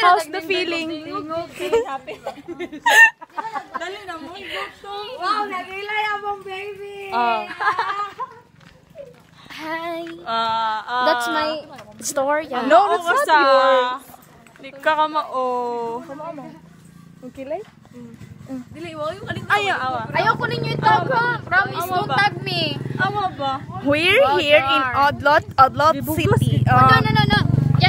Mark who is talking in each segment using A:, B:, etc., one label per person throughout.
A: How's the feeling?
B: Wow, nagilay ang baby.
A: Uh,
C: Hi.
A: uh, uh,
C: That's my story. Yeah.
A: No, that's not yours. Di ka ka mao. Okay lang? Ay, awa.
C: Ayoko ninyo itag ha. Promise,
A: Awa
C: don't
A: ba?
C: tag me.
A: Awa ba?
B: We're here in Odlot, Odlot City.
C: No,
B: Uh,
C: no, no, no.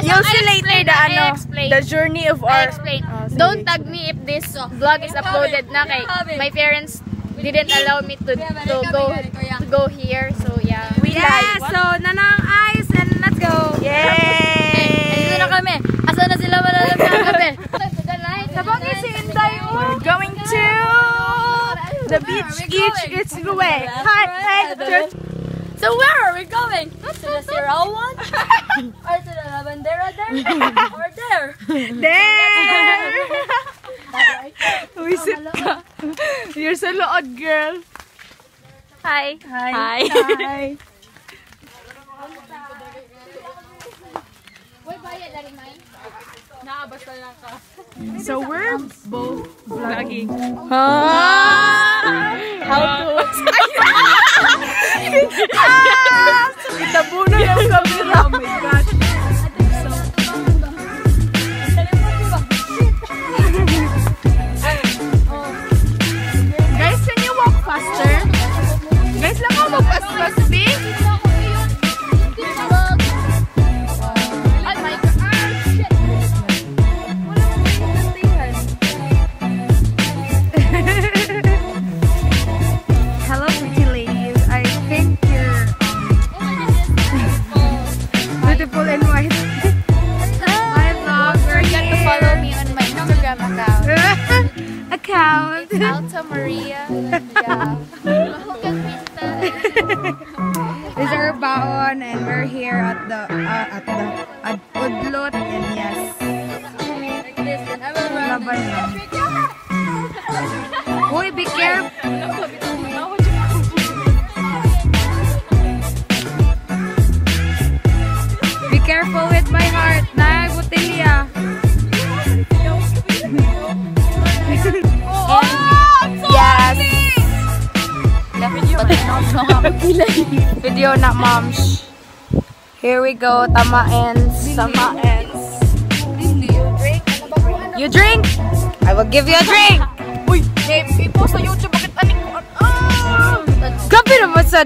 B: You'll see later the ano, the journey of our. Ah.
C: Don't tag me if this vlog is uploaded na kay my parents didn't allow me to to go to go here. So yeah.
B: We
A: Yeah,
B: live.
A: so nanang eyes and let's go.
B: Yay!
C: na kami. Asa na sila malalam na kami?
B: Sabang si Inday. We're going to the beach. Each its way. Hi, hi.
C: So where are we going? To the Sierra one? or to the Lavandera there? or there?
B: There. We sit ka. You're so lood, girl.
C: Hi.
B: Hi. Hi. So we're both vlogging. How to... Uy, be careful. With my heart. Nay, botilya. Oh, yes. Video na moms. Here we go, tama ends. Tama ends. You drink? I will give you a drink. Hey, ipost sa YouTube bakit aning ko. Ah! Grabe naman sa...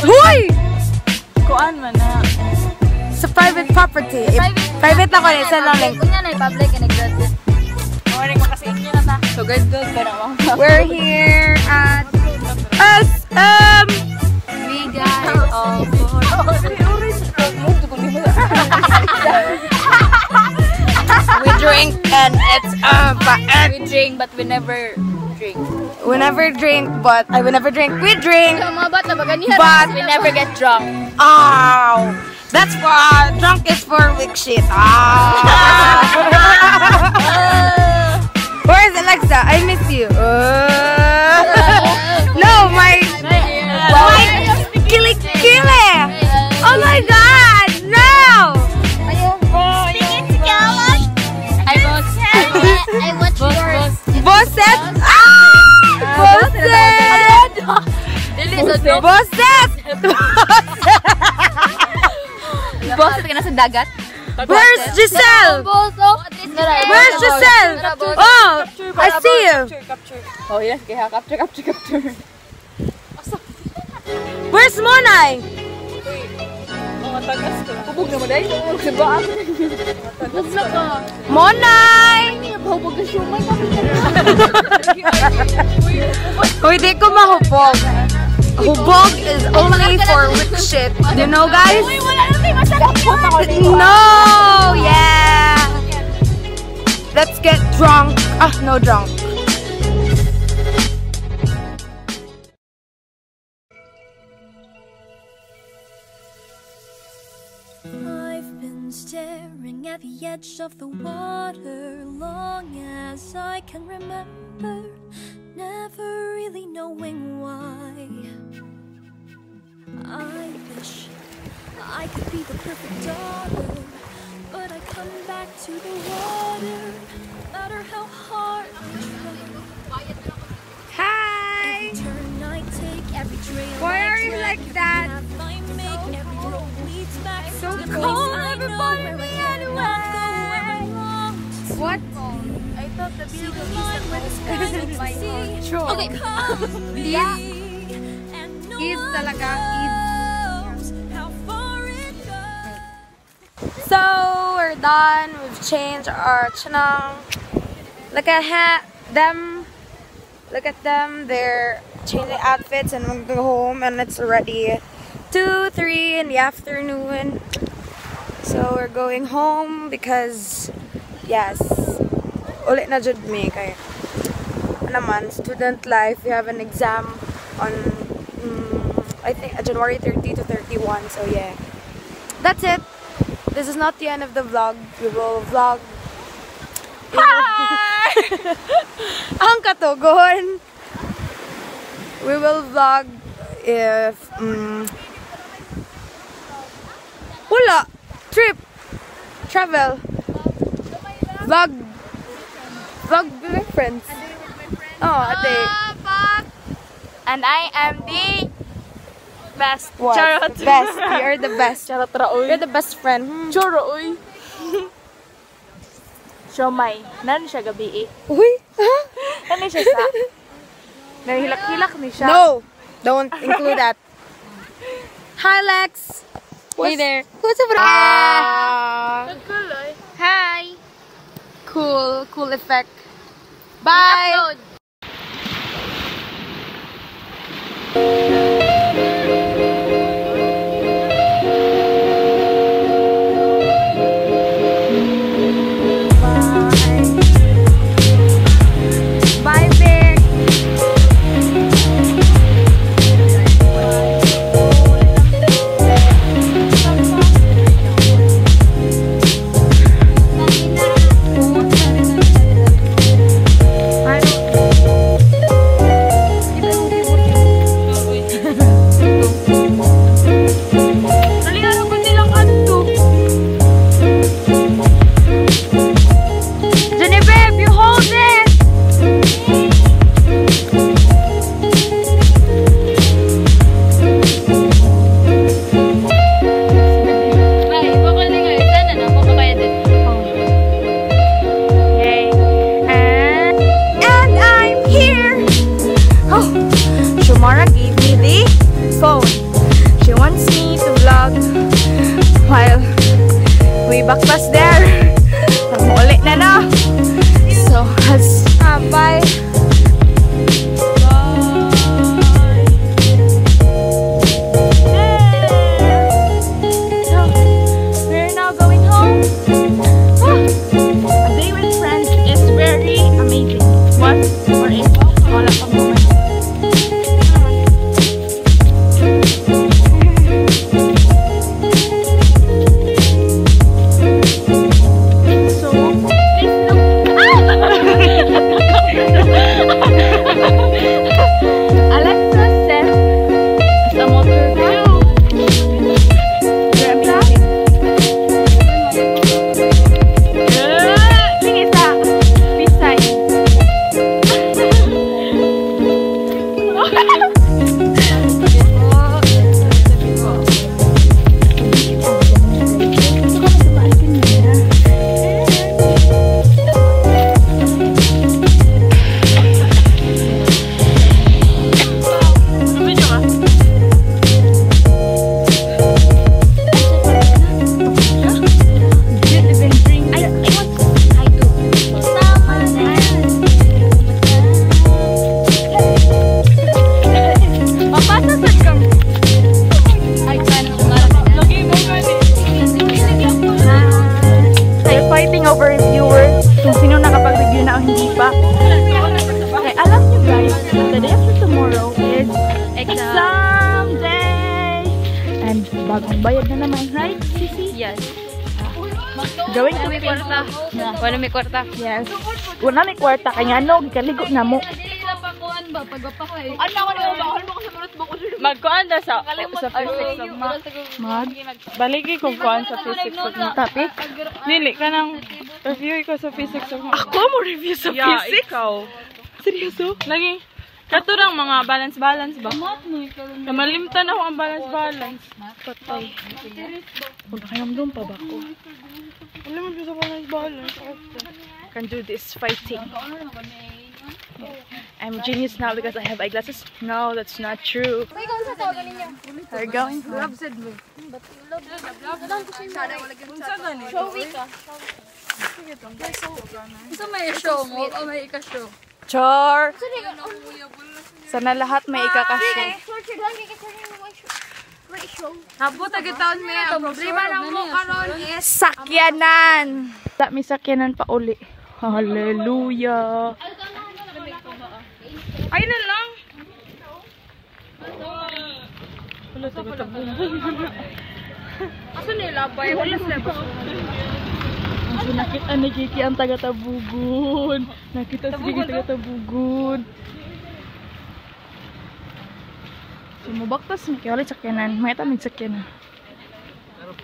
B: Uy!
A: Kuan man na.
B: Sa private property. Private, na ko rin. Sa lang.
C: Kunya na public and graduate.
A: Morning makasingin na ta. So good good pero
B: We're here at SM.
C: We guys.
A: Oh,
B: We drink and it's uh, but
A: we drink but we never drink.
B: we never drink, but I will never drink. We drink.
C: Sa mga bata, baga niya.
B: But-
C: we never get drunk.
B: Ow! That's for uh, drunk is for weak shit. Ah. Where's Alexa? I miss you. Uh, no, my my kili kili. Oh my God!
C: Dagat.
B: Where's Giselle? Where's Giselle? Oh, I see you.
A: Oh yes, kaya capture capture capture.
B: Where's Monay?
A: Kubog na mo dai. Kubog sa ba?
C: Huwag na ka.
B: Monay!
C: Bahubog na siumay.
B: Uy, di ko mahubog. Hubog is only for weak shit. You know, guys? No! Yeah! Let's get drunk. Ah, no drunk.
C: I
D: staring at the edge of the water long as I can remember, never really knowing why. I wish I could be the perfect daughter, but I come back to the water, no matter how hard I try.
B: Hi!
D: Every turn I take, every trail
B: Why
D: I
B: are you
D: trek,
B: like that?
D: path I make, every road leads back
B: So
D: to the
B: cold,
D: I
B: everybody
D: where I
B: be
D: where I long
B: What?
A: I thought the
D: see the line the sky meets the.
B: Sure.
D: Okay, come me.
B: Yeah.
D: And no
B: Eid talaga, Eid. We're done. We've changed our chanang. Look at ha- them. Look at them. They're changing outfits and we're going home and it's already 2, 3 in the afternoon. So, we're going home because, yes, ulit na jud me kay naman, student life. We have an exam on, mm, I think, January 30 to 31. So, yeah. That's it. This is not the end of the vlog. We will vlog. Hi! Ang katugon. We will vlog if mm, wala trip travel vlog vlog with my friends. Oh, ate.
C: And I am the best.
B: What?
C: Charot.
B: The best. You're the best.
C: Charot raoy.
B: You're the best friend. Hmm.
C: Choro, uy. Siomay. Nan siya gabi eh.
B: Uy.
C: Nan siya sa. Nahilak-hilak ni siya.
B: No, don't include that. Hi, Lex.
C: Hey there.
B: Who's over there?
C: Kuloy.
B: Hi. Cool, cool effect. Bye.
C: Upload.
B: Going
C: to kwarta.
B: Wala may kwarta.
C: Yes. Wala may kwarta kaya no, gikaligo na mo.
A: Magkuan da sa sa physics of math.
C: Mag.
A: Baligi ko kuan sa physics of math.
C: Tapi,
A: Dili ka nang review ko sa physics of math.
C: ako mo review sa
A: Yeah,
C: physics.
A: ikaw.
C: Seryoso?
A: Lagi. Katurang mga balance-balance ba? Kamalimtan ako ang balance-balance.
C: Patay. Huwag na kayong doon pa ba ko?
A: Alam mo sa balance-balance.
C: Can do this fighting. I'm genius now because I have eyeglasses. No, that's not true. We're going home. Chor! Sana lahat may ikakasya.
B: Habot na gitaon may ang problema lang mo karon is
C: Sakyanan! Wala, may sakyanan pa uli. Hallelujah!
A: Ay na lang! Wala, taga-tabong. Asa nila ba? Wala sila ba?
C: Ibu nakit ane kiki anta gata bugun. Nakit asli kita kata bugun. Semua baktas nih
E: kau cekinan, mata nih cekenan. Kalau